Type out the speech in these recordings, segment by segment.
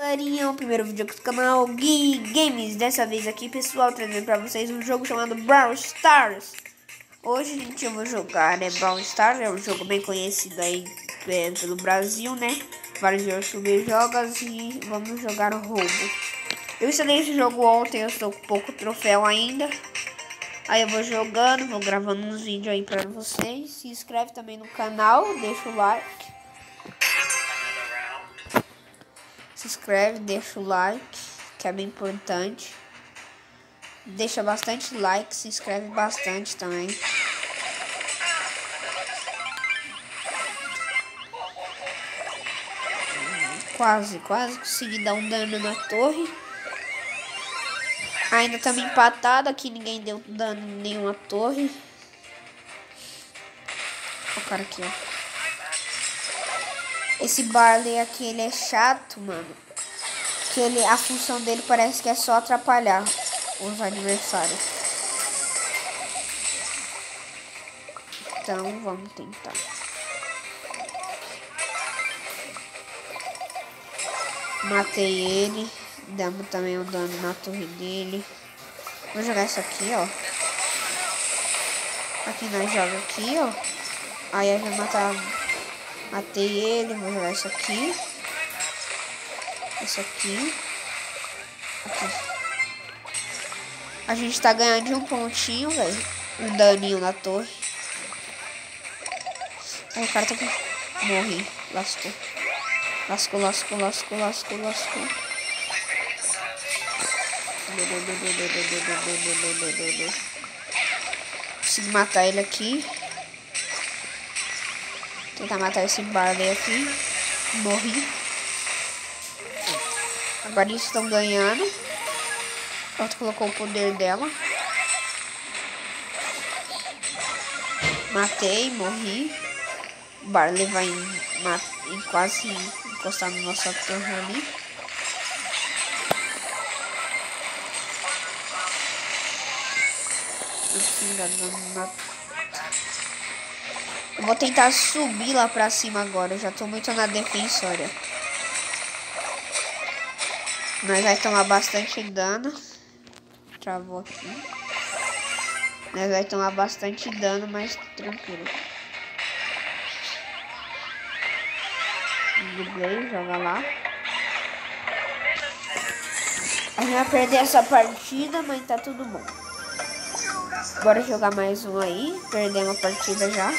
Galerinha, o primeiro vídeo aqui do canal Gui Games. Dessa vez aqui, pessoal, trazendo pra vocês um jogo chamado Brawl Stars. Hoje, gente, eu vou jogar, né, Brawl Stars. É um jogo bem conhecido aí é, pelo Brasil, né? Vários youtubers jogam e vamos jogar o roubo. Eu instalei esse jogo ontem, eu estou com pouco troféu ainda. Aí eu vou jogando, vou gravando uns vídeos aí pra vocês. Se inscreve também no canal, deixa o like. Inscreve, deixa o like, que é bem importante. Deixa bastante like, se inscreve bastante também. Quase, quase consegui dar um dano na torre. Ainda estamos empatados aqui, ninguém deu dano em nenhuma torre. O cara aqui, ó. Esse Barley aqui, ele é chato, mano. Que ele, a função dele parece que é só atrapalhar os adversários. Então, vamos tentar. Matei ele. Damos também o um dano na torre dele. Vou jogar isso aqui, ó. Aqui nós joga aqui, ó. Aí a gente matar Matei ele, vou jogar isso aqui. Isso aqui. Aqui. A gente tá ganhando de um pontinho, velho. Um daninho na torre. O cara tá com... Morri. Lascou. Lascou, lascou, lascou, lascou, lascou. Consegui matar ele aqui. Tentar matar esse Barley aqui. Morri. Agora eles estão ganhando. Ela colocou o poder dela. Matei, morri. O Barley vai em, em quase encostar no nosso torre ali. Assim, eu vou tentar subir lá pra cima agora. Eu já tô muito na defensória. Nós vai tomar bastante dano. Travou aqui. Nós vai tomar bastante dano, mas tranquilo. Dublei, joga lá. A gente vai perder essa partida, mas tá tudo bom. Bora jogar mais um aí. Perdemos a partida já.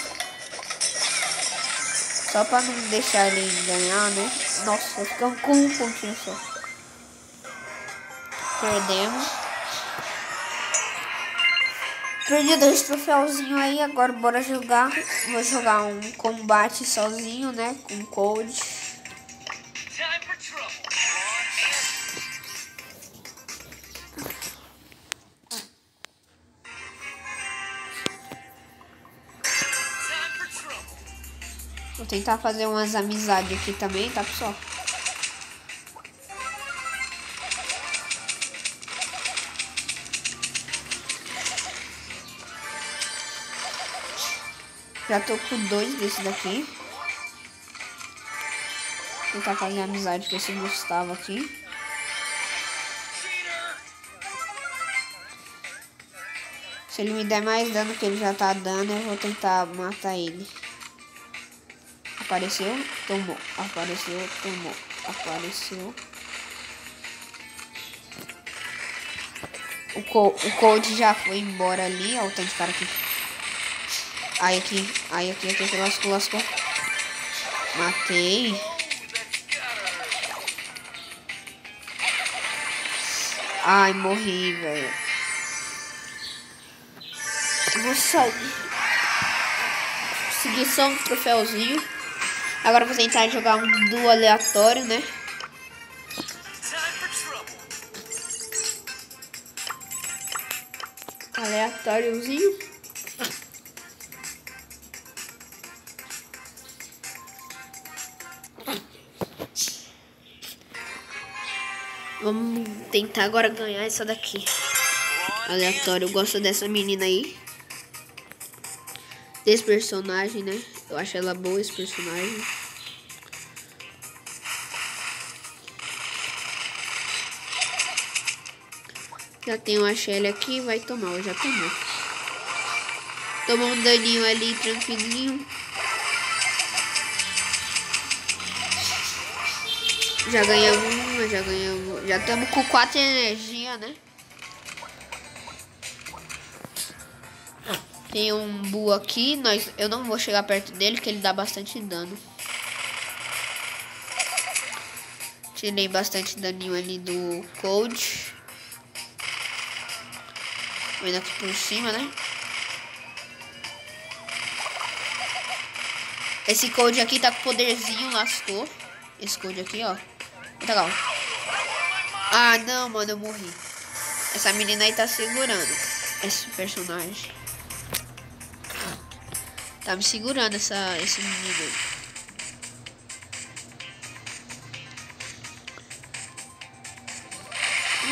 Só pra não deixar ele ganhar, né? Nossa, ficamos com um pontinho só. Perdemos. Perdi dois troféuzinhos aí, agora bora jogar. Vou jogar um combate sozinho, né? Com code. Tentar fazer umas amizades aqui também, tá, pessoal? Já tô com dois desse daqui. Vou tentar fazer amizade com esse Gustavo aqui. Se ele me der mais dano que ele já tá dando, eu vou tentar matar ele. Apareceu, tomou. Apareceu, tomou. Apareceu. O, co o Cold já foi embora ali. Olha o tanto de cara aqui. Aí aqui, aí aqui, aqui, aqui, lascou, lascou. Matei. Ai, morri, velho. Vou sair. Consegui só um troféuzinho. Agora vou tentar jogar um duo aleatório, né? Aleatóriozinho. Vamos tentar agora ganhar essa daqui. Aleatório. Eu gosto dessa menina aí desse personagem, né? Eu acho ela boa esse personagem. Já tem uma Shelly aqui, vai tomar, já tomou. Tomou um daninho ali, tranquilinho. Já ganhamos uma, já ganhamos. Já estamos com quatro energia, né? Tem um Bu aqui, nós, eu não vou chegar perto dele, que ele dá bastante dano. Tirei bastante daninho ali do Cold. Vendo aqui por cima, né? Esse Cold aqui tá com poderzinho, lascou. Esse Cold aqui, ó. Legal. Ah, não, mano, eu morri. Essa menina aí tá segurando esse personagem. Tá me segurando essa, esse menino aí.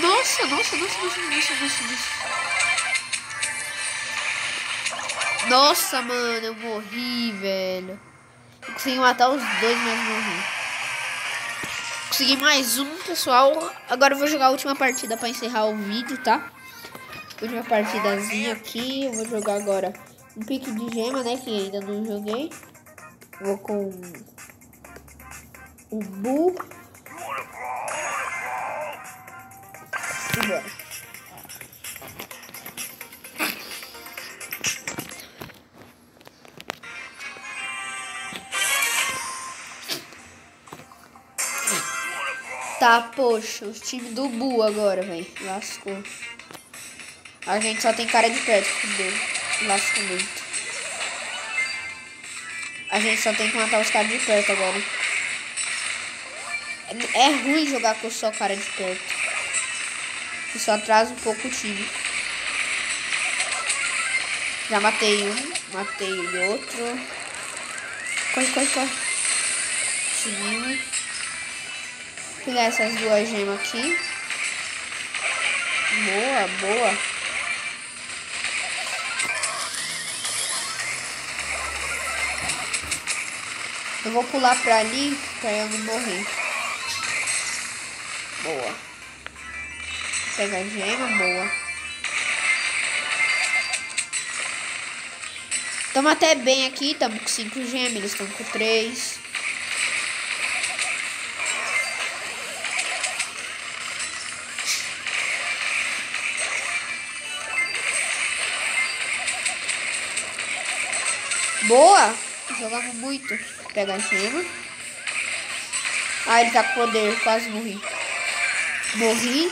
Nossa, nossa, nossa, nossa, nossa, nossa, nossa. Nossa, mano, eu morri, velho. Eu consegui matar os dois, mas morri. Consegui mais um, pessoal. Agora eu vou jogar a última partida pra encerrar o vídeo, tá? Última partidazinha aqui. Eu vou jogar agora um pique de gema, né? Que ainda não joguei. Vou com o Bu. E bora. Tá, poxa, os times do Bu agora, velho. Lascou. A gente só tem cara de perto, fudeu. Lasco muito. A gente só tem que matar os caras de perto agora. É, é ruim jogar com só cara de perto. Isso atrasa um pouco o time. Já matei um, matei outro. Corre, corre, corre. Seguimos. Vou pegar essas duas gemas aqui. Boa, boa. Eu vou pular pra ali pra eu não morrer. Boa. Pega a gema, boa. Estamos até bem aqui, estamos com 5 gemas, eles com 3. Boa! Jogamos muito. Pega a gema. Ah, ele tá com poder. Quase morri. Morri.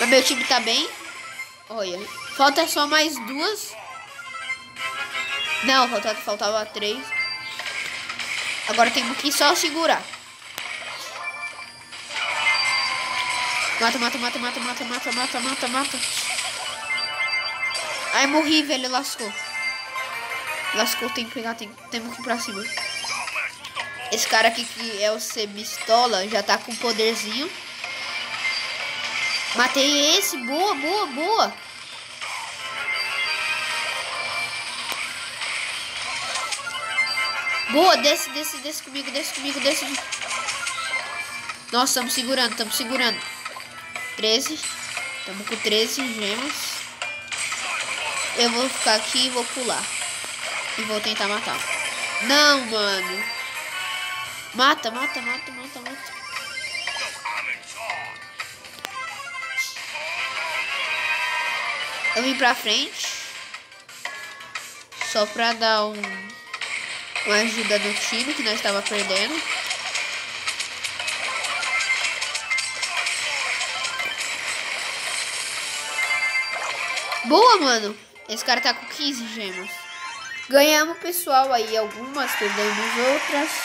Mas meu time tá bem. Olha. Falta só mais duas. Não, faltava, faltava três. Agora temos que só segurar. Mata, mata, mata, mata, mata, mata, mata, mata, mata. Ai, morri, velho. Lascou. Lascou, tem que pegar, tem, temos que ir pra cima. Esse cara aqui que é o Semistola já tá com poderzinho. Matei esse. Boa, boa, boa. Boa, desce, desce, desce comigo, desce comigo, desce. Nossa, estamos segurando, estamos segurando. 13. Estamos com 13 gemas. Eu vou ficar aqui e vou pular. E vou tentar matar. Não, mano. Mata, mata, mata, mata, mata. Eu vim pra frente. Só pra dar um, uma ajuda do time que nós estava perdendo. Boa, mano. Esse cara tá com 15 gemas. Ganhamos, pessoal, aí algumas, perdemos outras.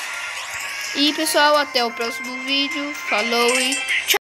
E pessoal, até o próximo vídeo. Falou e tchau!